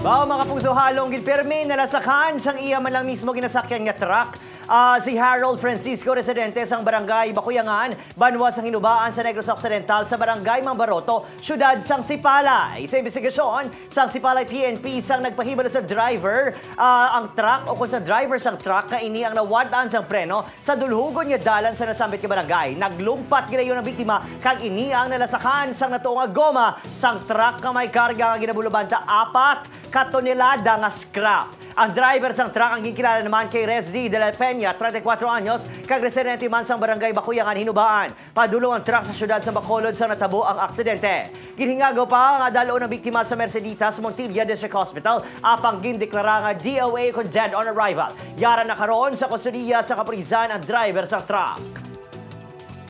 Bao mga puso halong gilperme nalasakhan sang iya man lang mismo ginasakyan nga truck. Ah, si Harold Francisco, residente sang barangay Bakuyangan, Banwa sang Hinubaan sa Negros Occidental sa barangay Mambaroto, syudad sang Sipalay. Sa investigasyon, sang Sipalay PNP sang nagpahibalo sa driver ah, ang truck o kung sa driver sang truck nga ini ang nawadaan sang preno sa dulhugon nga dalan sa nasambit nga barangay. Naglumpat ginayon ang biktima kag ini ang nalasakhan sang natuong goma sang truck nga may karga nga ginabuluban ta apat katonelada nga scrap. Ang driver sang truck ang ginkilala naman kay Resdi de la Peña, 34 anyos, kag residente man sang barangay Bakuyangan, Hinubaan. Padulong ang truck sa syudad sa Bacolod sa natabo ang aksidente. Ginhingagaw pa ang dalo ng biktima sa Merceditas Montilla District Hospital apang gindeklara nga DOA dead on arrival. Yara na karon sa kustudiya sa kapulisan ang driver sang truck.